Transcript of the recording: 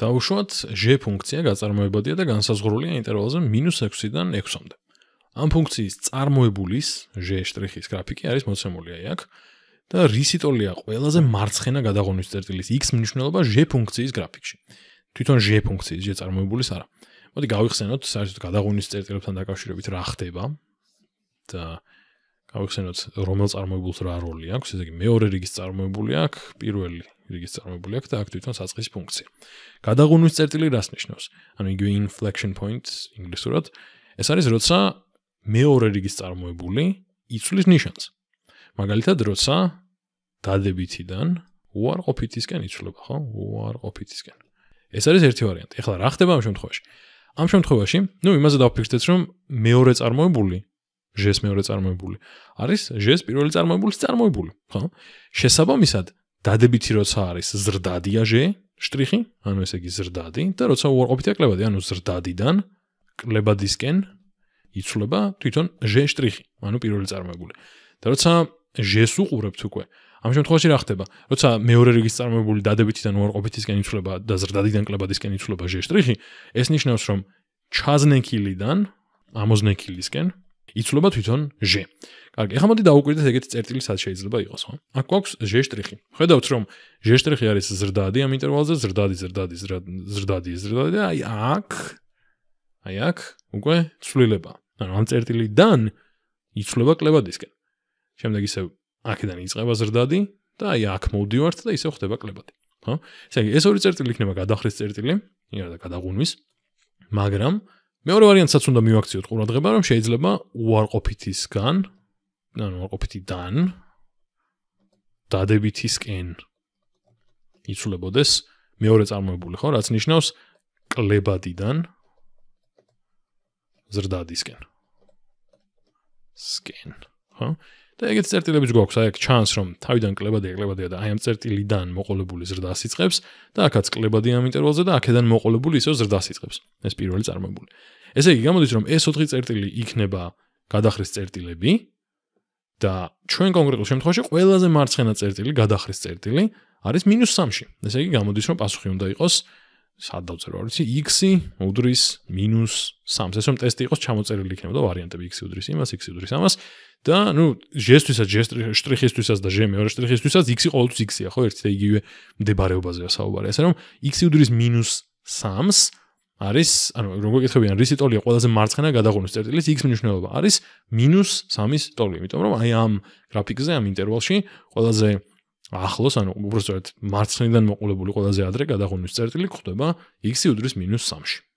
დაუშვათ g ფუნქცია გაწარმოებადია და განსაზღვრულია ინტერვალზე -6-დან 6-მდე. ამ ფუნქციის წარმოებულის g'-ის გრაფიკი არის მოცემული აი აქ და რისი ტოლია ყველაზე მარცხენა გადაღონვის წერტილის x მნიშვნელობა g ფუნქციის გრაფიკში. თვითონ g ფუნქციის g წარმოებულის არა. მოდი გავიხსენოთ საერთოდ გადაღონვის წერტილებთან დაკავშირებით რა ხდება და გავიხსენოთ რომელ წარმოებულს რა როლი აქვს, ესე იგი მეორე რიგის წარმოებული აქვს, პირველი რიგის წარმოებული აქვს და აქ თვითონ საწყის ფუნქცია. გადაღონვის წერტილი რას ნიშნავს? ანუ იგივე inflection point ინგლისურად. ეს არის როცა მეორე რიგის წარმოებული იცვლის ნიშანს. მაგალითად, როცა დადებითიდან უარყოფითისკენ იცვლება, ხო? უარყოფითისკენ. ეს არის ერთი ვარიანტი. ეხლა რა ხდება ამ შემთხვევაში? ამ შემთხვევაში, ну, იმაზე დავფიქრდეთ, რომ მეორე წარმოებული ჟეს მეორე წარმოებული არის ჟეს პირველი წარმოებულის წარმოებული, ხო? შესაბამისად, დადებითი როცა არის ზრდადია ჟ შტრიხი, ანუ ესე იგი ზრდადი და როცა უარყოფითია კლებადი, ანუ ზრდადიდან კლებადისკენ იცვლება თვითონ ჟ შტრიხი, ანუ პირველი წარმოებული. და როცა ჟს უყურებთ უკვე, ამ შემთხვევაში რა ხდება? როცა მეორე რიგის წარმოებული დადებითიდან უარყოფითისკენ იცვლება და ზრდადიდან კლებადისკენ იცვლება ჟ შტრიხი, ეს ნიშნავს, რომ ჩაზნეკილიდან ამოზნეკილისკენ იცვლება თვითონ ჟ. კარგი, ახლა მოდი დაუკვირდეთ ეგეთი წერტილი სად შეიძლება იყოს, ხო? აქ გვაქვს ჟ შტრიხი. ხედავთ, რომ ჟ შტრიხი არის ზრდადი ამ ინტერვალზე, ზრდადი, ზრდადი, ზრდადი, ზრდადი და აი აქ აი აქ უკვე ცვლილება. ანუ ამ წერტილიდან იცვლება კლებადისკენ. შემდეგ ისევ აქედან იწყება ზრდადი და აი აქ მოვდივართ და ისევ ხდება კლებადი. ხო? ესე იგი, ეს ორი წერტილი იქნება გადახრის წერტილი, იგივე და გადაღუნვის. მაგრამ მეორე ვარიანტსაც უნდა მივაქციოთ ყურადღება, რომ შეიძლება უარყოფითისგან, ანუ უარყოფითიდან დადებითისკენ იცვლებოდეს მეორე წარმოებული, ხო, რაც ნიშნავს კლებადიდან ზრდადისკენ. სკენ, ხო? და ეგეთ წერტილებიც გვაქვს, აი აქ ჩანს რომ თავიდან კლებადია, კლებადია და აი ამ წერტილიდან მოყოლებული ზრდას იწყებს და აქაც კლებადია ამ ინტერვალზე და აქედან მოყოლებული ისევ ზრდას იწყებს. ეს პირველი წარმოებული. ესე იგი, გამოდის რომ ეს 4 წერტილი იქნება გადახრის წერტილები და ჩვენ კონკრეტულ შემთხვევაში ყველაზე მარცხენა წერტილი, გადახრის წერტილი არის -3-ში. ესე იგი, გამოდის რომ პასუხი უნდა იყოს სად დავწერო, არ ვიცი, x-ი უდრის -3. ეს რომ ტესტი იყოს ჩამოწერილი იქნება და ვარიანტები x-ი უდრის იმას, x-ი უდრის ამას და ნუ ჟესთვისაც, შტრიხისთვისაც და ჟ მეორე შტრიხისთვისაც x-ი ყოველთვის x-ია, ხო, ერთი და იგივე მდებარეობაზეა საუბარი. ასე რომ x-ი უდრის -3-ს არის, ანუ როგორ გეკითხებიან, რისი ტოლია ყველაზე მარცხენა გადაღუნის წერტილის x მნიშვნელობა არის -3-ის ტოლი, იმიტომ რომ აი ამ გრაფიკზე, ამ ინტერვალში ყველაზე ახლოს, ანუ უბრალოდ მარცხნიდან მოყოლებული ყველაზე ადრე გადაღუნის წერტილი ხდება x-ი უდრის -3-ში.